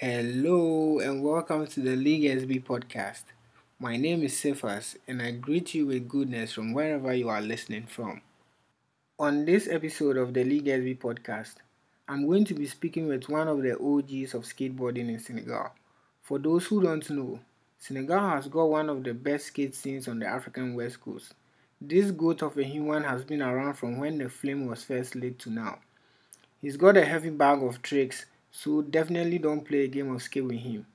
Hello and welcome to the League SB podcast. My name is Cephas and I greet you with goodness from wherever you are listening from. On this episode of the League SB podcast, I'm going to be speaking with one of the OGs of skateboarding in Senegal. For those who don't know, Senegal has got one of the best skate scenes on the African West Coast. This goat of a human has been around from when the flame was first lit to now. He's got a heavy bag of tricks so definitely don't play a game of skate with him.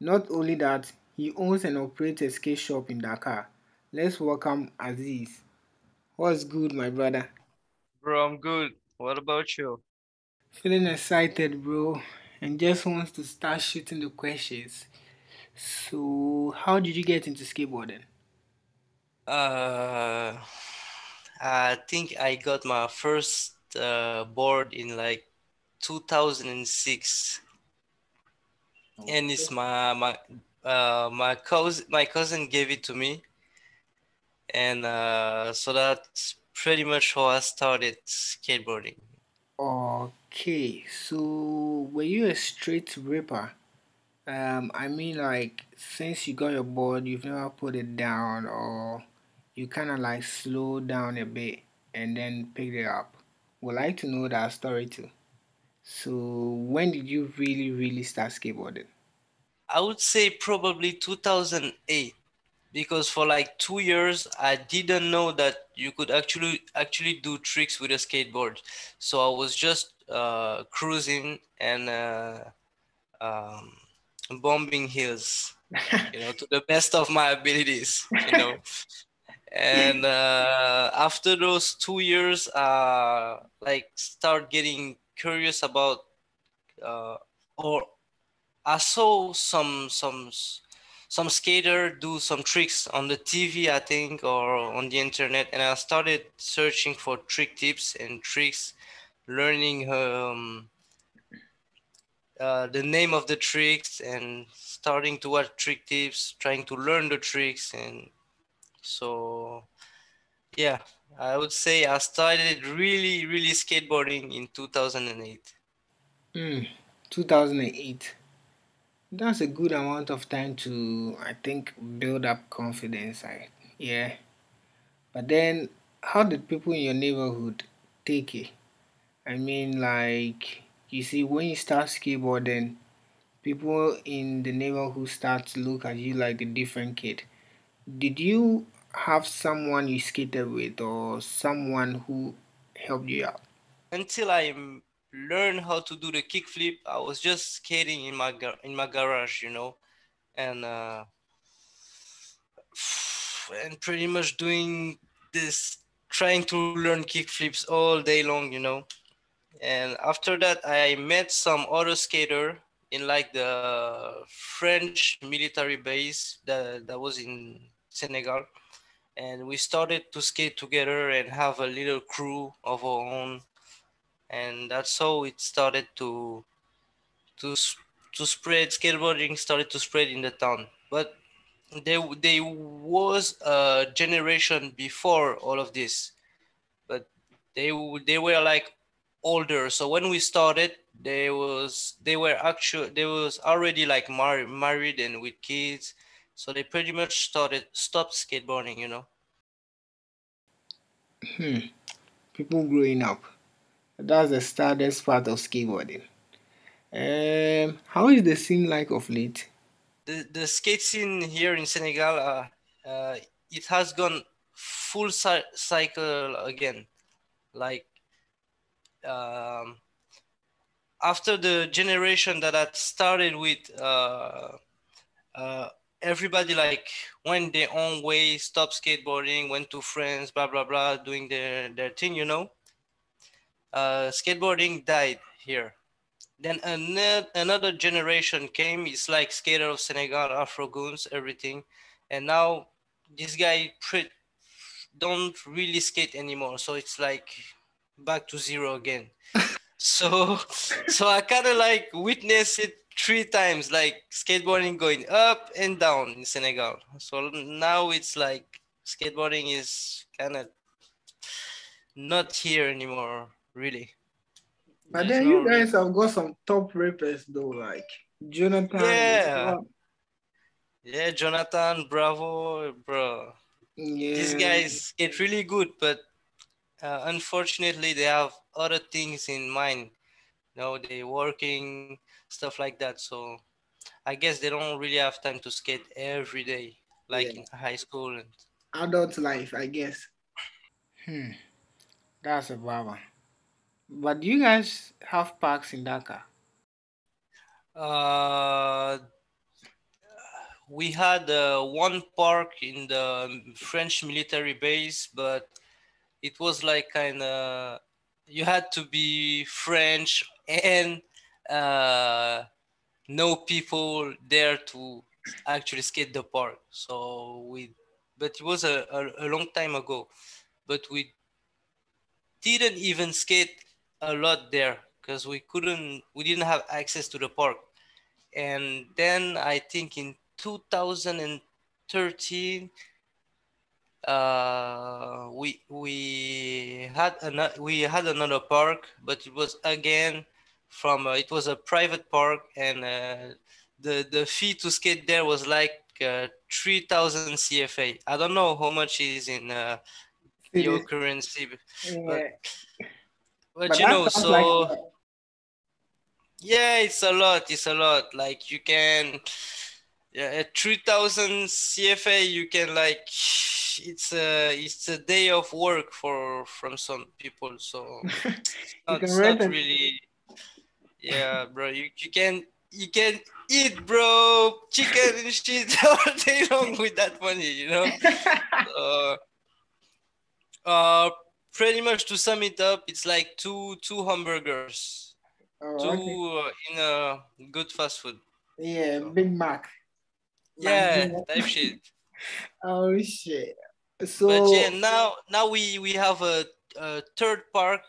Not only that, he owns and operates a skate shop in Dakar. Let's welcome Aziz. What's good, my brother? Bro, I'm good. What about you? Feeling excited, bro, and just wants to start shooting the questions. So, how did you get into skateboarding? Uh, I think I got my first uh, board in like 2006 and it's my my uh, my cousin my cousin gave it to me and uh, so that's pretty much how I started skateboarding. Okay, so were you a straight ripper? Um, I mean, like since you got your board, you've never put it down, or you kind of like slow down a bit and then pick it up. Would like to know that story too. So when did you really, really start skateboarding? I would say probably 2008 because for like two years I didn't know that you could actually actually do tricks with a skateboard. So I was just uh, cruising and uh, um, bombing hills, you know, to the best of my abilities, you know. and uh, after those two years, uh, like start getting curious about uh, or I saw some some some skater do some tricks on the TV, I think, or on the internet, and I started searching for trick tips and tricks, learning um, uh, the name of the tricks and starting to watch trick tips, trying to learn the tricks, and so yeah, I would say I started really, really skateboarding in 2008. Mm, 2008. That's a good amount of time to, I think, build up confidence. I, yeah. But then, how did people in your neighborhood take it? I mean, like, you see, when you start skateboarding, people in the neighborhood start to look at you like a different kid. Did you have someone you skated with or someone who helped you out? Until I learned how to do the kickflip, I was just skating in my in my garage, you know, and uh, and pretty much doing this, trying to learn kickflips all day long, you know. And after that, I met some other skater in like the French military base that, that was in Senegal and we started to skate together and have a little crew of our own. And that's how it started to to to spread. Skateboarding started to spread in the town. But there there was a generation before all of this. But they they were like older. So when we started they was they were actually they was already like mar- married and with kids so they pretty much started stopped skateboarding, you know. Hmm. People growing up. That's the saddest part of skateboarding. Um, how is the scene like of late? The the skate scene here in Senegal, uh, uh, it has gone full cycle again. Like um, after the generation that had started with uh, uh, everybody like went their own way, stopped skateboarding, went to friends, blah blah blah, doing their their thing, you know. Uh, skateboarding died here. Then another another generation came. It's like skater of Senegal, Afro Goons, everything, and now this guy pre- don't really skate anymore. So it's like back to zero again. so so I kind of like witness it three times like skateboarding going up and down in Senegal. So now it's like skateboarding is kind of not here anymore, really. But There's then no you guys reason. have got some top rappers though, like Jonathan. Yeah. Yeah, Jonathan, bravo, bro. Yeah. These guys get really good, but uh, unfortunately, they have other things in mind. You know, they working stuff like that. So I guess they don't really have time to skate every day, like Yeah. in high school. And adult life, I guess. Hmm. That's a baba. But do you guys have parks in Dakar? uh, we had uh, one park in the French military base, but it was like kind of you had to be French and uh, know people there to actually skate the park. So we, but it was a, a, a long time ago. But we didn't even skate a lot there because we couldn't, we didn't have access to the park. And then I think in 2013, uh, we we had another we had another park, but it was again from uh, it was a private park, and uh, the the fee to skate there was like uh, three thousand CFA. I don't know how much it is in uh, your currency, Yeah. but But you know, so like yeah, it's a lot. It's a lot. Like you can, yeah, at three thousand CFA, you can like, it's a it's a day of work for from some people. So you not, it's not really, yeah, bro. You you can you can eat, bro, chicken and shit all day long with that money. You know. Uh, uh, pretty much to sum it up, it's like two two hamburgers, Oh, two okay. uh, in a good fast food. Yeah, So, Big Mac. Yeah, type shit. Oh shit. But yeah, So now now we we have a, a third park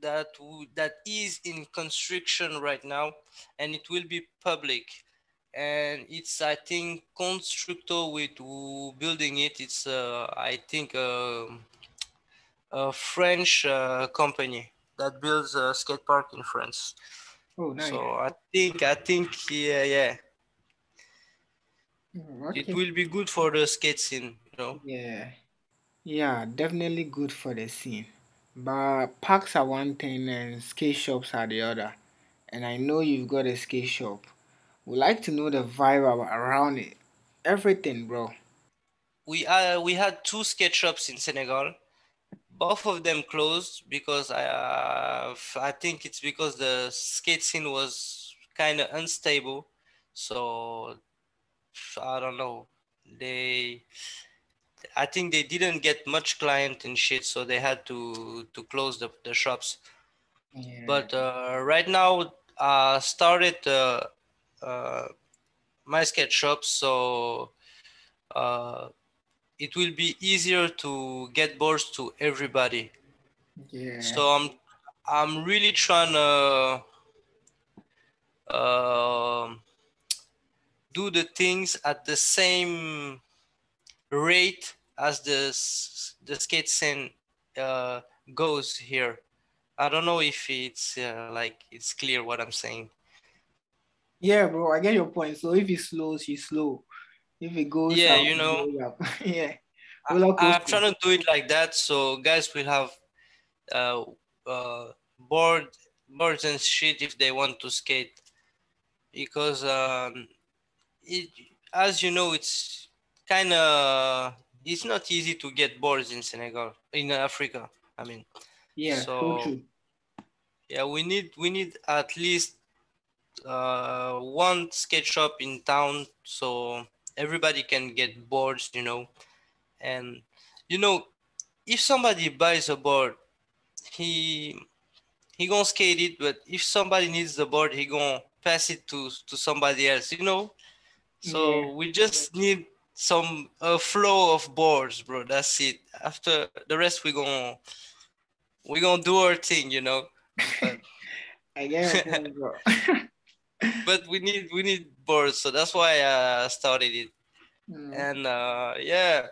that that is in construction right now, and it will be public. And it's I think constructor with who building it. It's uh, I think um a French uh, company that builds a skate park in France. oh nice. So I think I think yeah yeah Mm, it will be good for the skate scene. You know. Yeah. Yeah, definitely good for the scene. But parks are one thing and skate shops are the other. And I know you've got a skate shop. Would like to know the vibe around it. Everything, bro. We uh, we had two skate shops in Senegal. Both of them closed because I uh, I think it's because the skate scene was kind of unstable. So I don't know. They I think they didn't get much client and shit, so they had to to close the, the shops. Yeah. But uh, right now, I started uh, uh, my sketch shop, so uh, it will be easier to get boards to everybody. yeah. So I'm I'm really trying to um do the things at the same rate as the the skate scene uh, goes here. I don't know if it's uh, like it's clear what I'm saying. Yeah, bro, I get your point. So if it slows, you slow. If it goes Yeah, up, you know, yeah. I, I'm coaster. trying to do it like that, so guys will have uh, uh, board boards and shit if they want to skate, because um, it, as you know, it's kind of it's not easy to get boards in Senegal, in Africa. I mean, Yeah, so so yeah, we need we need at least uh, one skate shop in town so everybody can get boards, you know, and you know if somebody buys a board, he he gonna skate it, but if somebody needs the board, he gonna pass it to to somebody else, you know. Yeah. So we just need some a flow of boards, bro. That's it. After the rest, we gonna we gonna do our thing, you know. But I point, bro. but we need we need boards, so that's why I started it. Mm, And uh, yeah,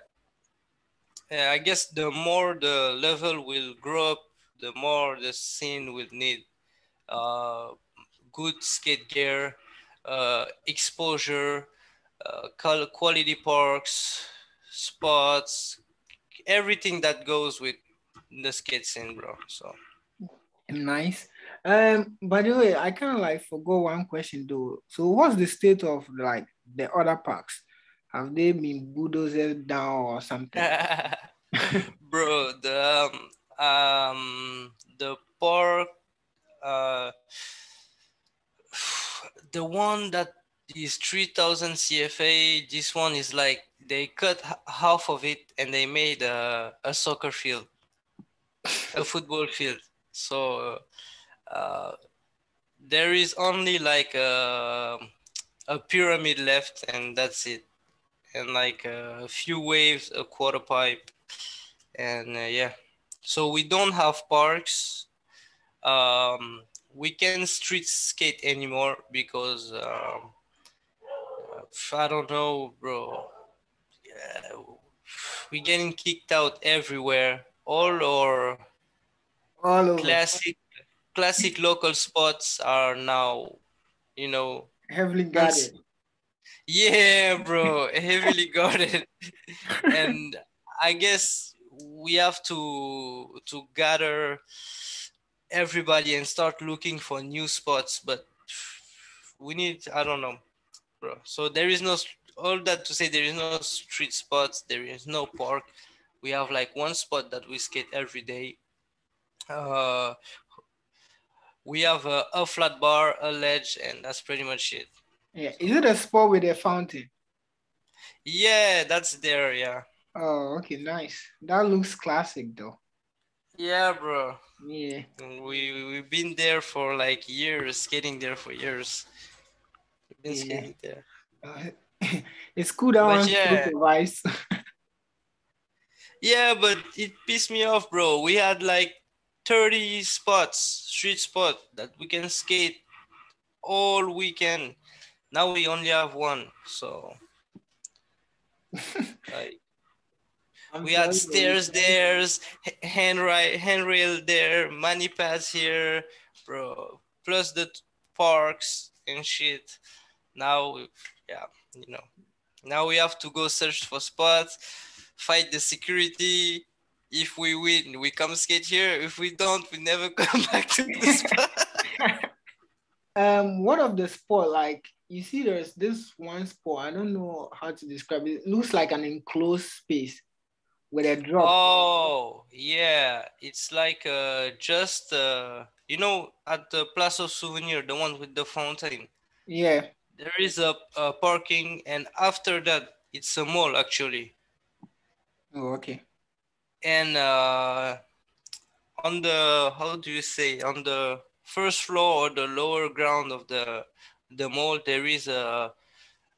yeah, I guess the more the level will grow up, the more the scene will need uh, good skate gear, uh, exposure, uh, quality parks, spots, everything that goes with the skate scene, bro. So nice. Um, by the way, I kind of like forgot one question though. So, what's the state of like the other parks? Have they been bulldozed down or something? bro, the um, um the park, uh, the one that is 3000 CFA, this one is like they cut half of it and they made a, a soccer field, a football field. So uh, there is only like a, a pyramid left and that's it. And like a few waves, a quarter pipe. And uh, yeah, so we don't have parks. Um, we can't street skate anymore because um, I don't know, bro. Yeah, we're getting kicked out everywhere. All our all classic classic local spots are now, you know, heavily guarded. Yeah, bro, heavily guarded. and I guess we have to to gather everybody and start looking for new spots, but we need I don't know bro. So there is no all that to say there is no street spots, there is no park. We have like one spot that we skate every day. Uh, we have a, a flat bar, a ledge, and that's pretty much it. Yeah, is it a spot with a fountain? Yeah, that's there. Yeah. Oh, okay, nice. That looks classic though. Yeah, bro. Yeah. We we've been there for like years, skating there for years yeah. there. Uh, it's cool one yeah. advice. yeah, but it pissed me off, bro. We had like 30 spots, street spot that we can skate all weekend. Now we only have one, so like we had stairs there, handrail, handrail there, money pads here, bro. Plus the parks and shit now yeah you know. Now we have to go search for spots fight the security. If we win we come skate here. If we don't we never come back to the spot. Um one of the sport like you see there's this one sport i don't know how to describe it, it looks like an enclosed space with a drop. Oh yeah. It's like uh just uh you know at the plaza souvenir the one with the fountain? Yeah there is a, a parking and after that it's a mall actually. Oh okay. And uh, on the how do you say on the first floor or the lower ground of the the mall there is a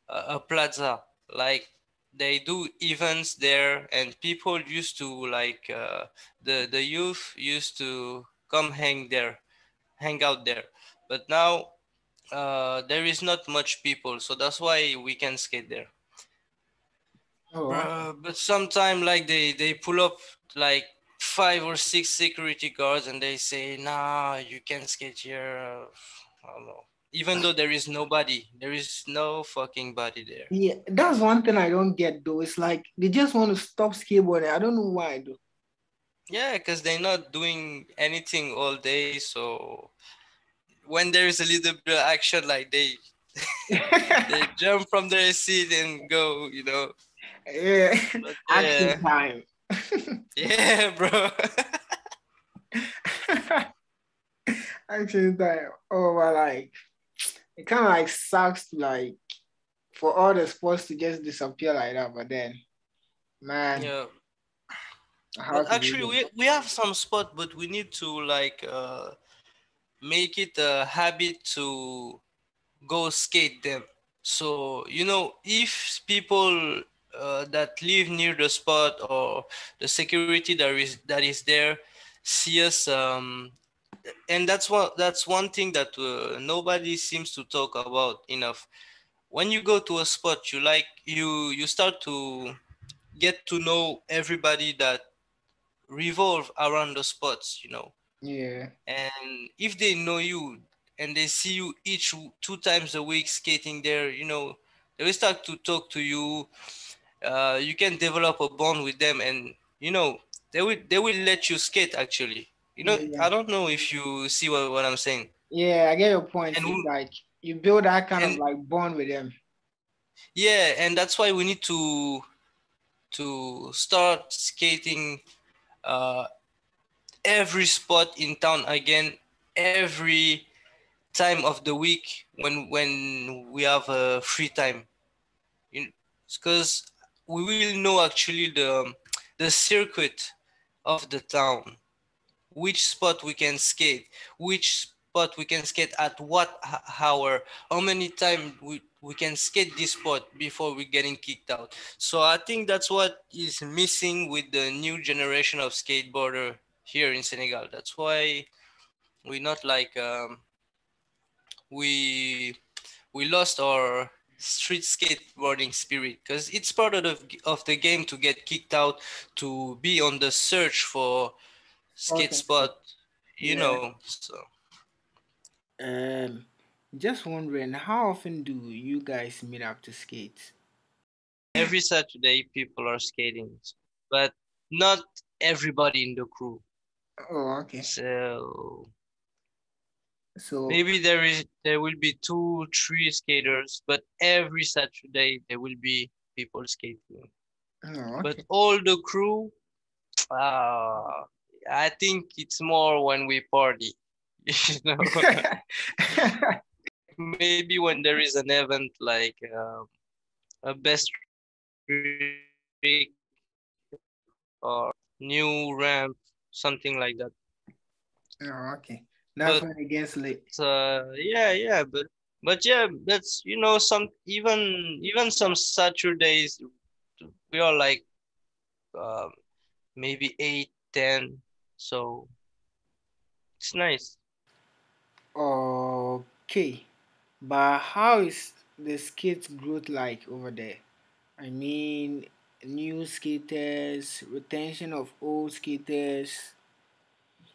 a, a plaza. Like they do events there and people used to like uh, the the youth used to come hang there hang out there. But now uh, there is not much people, so that's why we can skate there. Oh, wow. uh, but sometimes like they they pull up like five or six security guards and they say, "Nah, you can't skate here." I don't know. Even though there is nobody, there is no fucking body there. Yeah, that's one thing I don't get though. It's like they just want to stop skateboarding. I don't know why though. Yeah, because they're not doing anything all day, so when there is a little bit of action, like they they jump from their seat and go, you know. Yeah, but, action time. yeah, bro. action time. Oh, but like it kind of like sucks like for all the sports to just disappear like that. But then, man. Yeah. Actually, we, we have some spot, but we need to like uh make it a habit to go skate them. So, you know, if people uh, that live near the spot or the security that is that is there see us um, and that's what that's one thing that uh, nobody seems to talk about enough when you go to a spot you like you you start to get to know everybody that revolve around the spots you know Yeah. And if they know you and they see you each two times a week skating there, you know, they will start to talk to you. Uh, you can develop a bond with them, and you know they will they will let you skate. Actually, you know, Yeah. I don't know if you see what, what I'm saying. Yeah, I get your point. And we- like you build that kind of like bond with them. Yeah, and that's why we need to to start skating uh, every spot in town again, every time of the week when when we have a free time. Because we will know actually the the circuit of the town, which spot we can skate, which spot we can skate at what hour, how many time we, we can skate this spot before we're getting kicked out. So I think that's what is missing with the new generation of skateboarder here in Senegal. That's why we not like um, we we lost our street skateboarding spirit because it's part of the, of the game to get kicked out to be on the search for skate Okay. spot you Yeah. know so Um, just wondering, how often do you guys meet up to skate? every saturday people are skating but not everybody in the crew Oh, okay. so So maybe there is there will be two three skaters but every saturday there will be people skating. Oh, but all the crew uh i think it's more when we party you know? Maybe when there is an event like uh, a best trick or new ramp something like that oh, okay. That's But- when it gets late. uh yeah yeah but but yeah that's you know some even even some saturdays we are like um maybe eight ten so it's nice Okay. But how is the skate growth like over there? I mean, new skaters, retention of old skaters.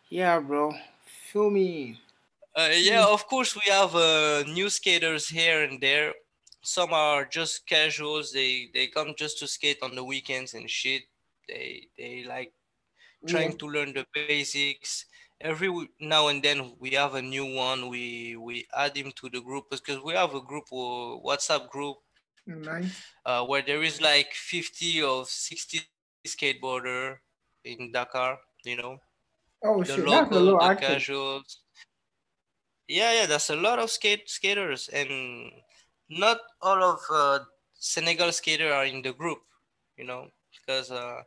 Yeah, bro. Fill me. Uh, yeah, of course we have uh, new skaters here and there. Some are just casuals. They they come just to skate on the weekends and shit. They they like trying Yeah. to learn the basics. Every now and then we have a new one. We we add him to the group because we have a group uh, WhatsApp group Nice. uh, where there is like 50 or 60 skateboarder in Dakar. You know Oh the shit, that's a lot the active. casuals. Yeah, yeah, that's a lot of skate skaters, and not all of uh, Senegal skater are in the group, you know, because uh,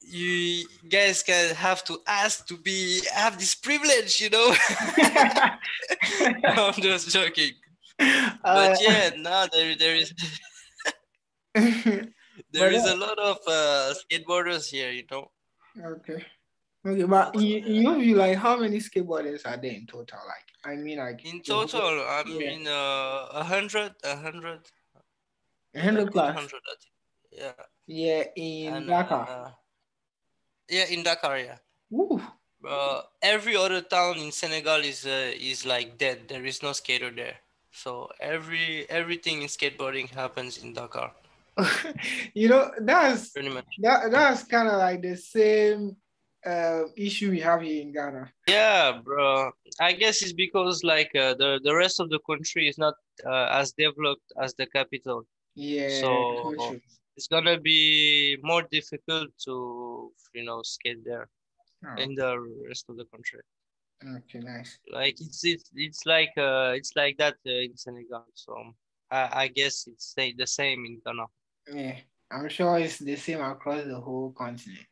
you guys can have to ask to be have this privilege, you know. I'm just joking, but yeah, now there there is there is a lot of uh, skateboarders here, you know. okay. Okay, but in, in your view, like how many skateboarders are there in total? Like, I mean, like In total, I yeah. mean, uh, a hundred, a hundred. a hundred plus. 100, Yeah. Yeah, in And, Dakar. uh, yeah, in Dakar, yeah. Woo. Uh, every other town in Senegal is uh, is like dead. There is no skater there. So every everything in skateboarding happens in Dakar, you know, that's pretty much. that that's kind of like the same uh, issue we have here in Ghana. Yeah, bro. I guess it's because like uh, the the rest of the country is not uh, as developed as the capital. Yeah, So- true. It's gonna be more difficult to you know skate there Oh, in the rest of the country. Okay, nice. like it's it's it's like uh it's like that uh, in Senegal. So I I guess it's the same in Ghana. Yeah, I'm sure it's the same across the whole continent.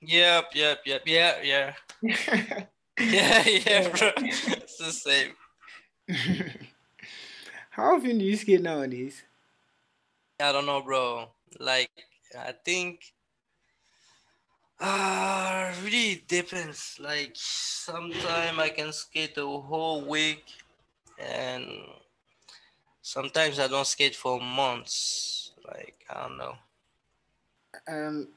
Yep, yep, yep, yeah, yeah, yeah, yeah, bro. It's the same. How often do you skate nowadays? I don't know, bro. Like I think. Ah, really depends. Like sometimes I can skate a whole week, and sometimes I don't skate for months. Like I don't know. Um,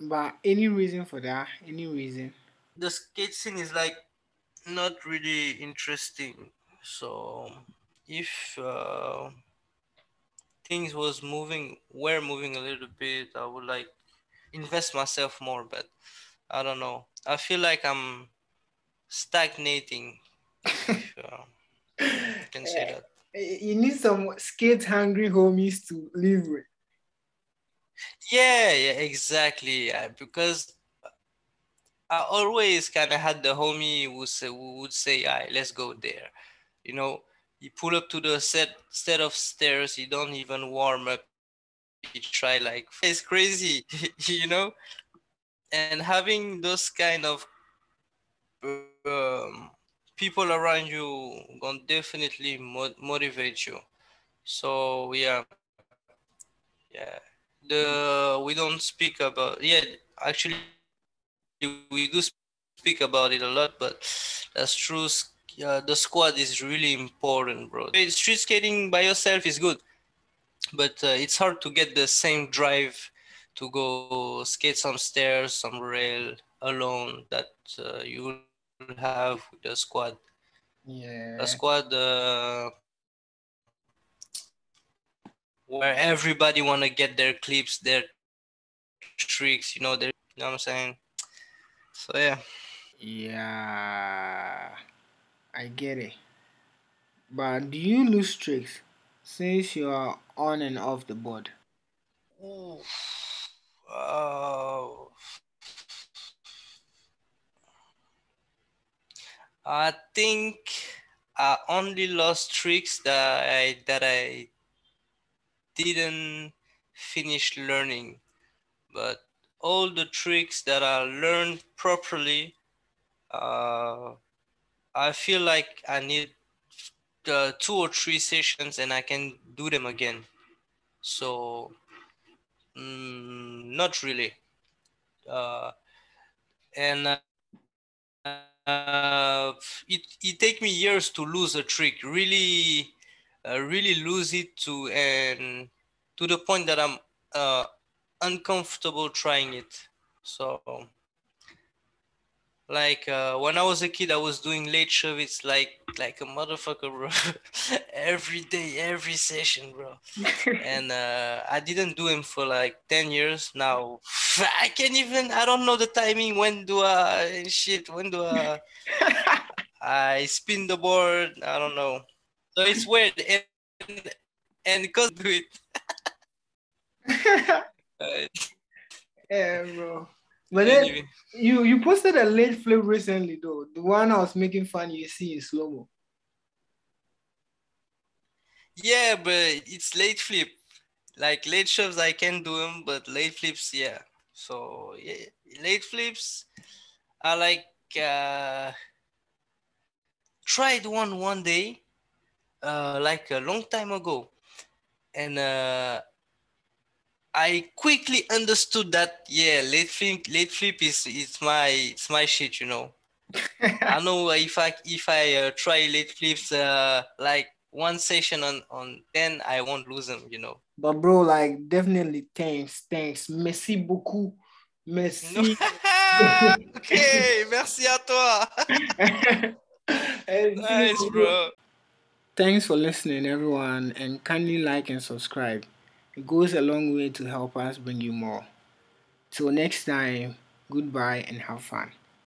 But any reason for that? Any reason? The skate scene is like not really interesting. So if uh, things was moving, were moving a little bit, I would like invest myself more. But I don't know. I feel like I'm stagnating. If, uh, you can say that. You need some skate hungry homies to live with. Yeah, yeah, exactly. Yeah, because I always kind of had the homie who say who would say, "All right, let's go there." You know, you pull up to the set set of stairs. You don't even warm up. You try like it's crazy, you know. And having those kind of um, people around you gonna definitely mo- motivate you. So yeah, yeah. The we don't speak about yeah. Actually, we do speak about it a lot, but that's true. Uh, the squad is really important, bro. Street skating by yourself is good, but uh, it's hard to get the same drive to go skate some stairs, some rail alone that uh, you will have with the squad. Yeah. A squad uh, where everybody want to get their clips, their tricks, you know, their, you know what I'm saying? So yeah. Yeah. I get it. But do you lose tricks since you are on and off the board? Ooh. Uh, I think I only lost tricks that I that I didn't finish learning, but all the tricks that I learned properly, uh, I feel like I need uh, two or three sessions and I can do them again. So, mm, not really. Uh, and uh, it it take me years to lose a trick. Really, uh, really lose it to and to the point that I'm uh, uncomfortable trying it. So, like uh, when I was a kid, I was doing late shove-its like like a motherfucker, bro. every day, every session, bro. and uh, I didn't do him for like ten years. Now I can't even. I don't know the timing. When do I shit? When do I? I spin the board. I don't know. So it's weird, and and because do it. Yeah, bro. But then you you posted a late flip recently though. The one I was making fun you see in slow mo. Yeah, but it's late flip. Like late shoves, I can do them, but late flips, yeah. So yeah, late flips, I like uh, tried one one day, uh, like a long time ago, and uh, I quickly understood that yeah, late flip, late flip is it's my it's my shit, you know. I know if I if I uh, try late flips uh, like one session on on ten, I won't lose them, you know. But bro, like definitely thanks, thanks. Merci beaucoup. Merci. okay, merci à toi. nice, bro. Thanks for listening, everyone, and kindly like and subscribe. It goes a long way to help us bring you more. Till next time, goodbye and have fun.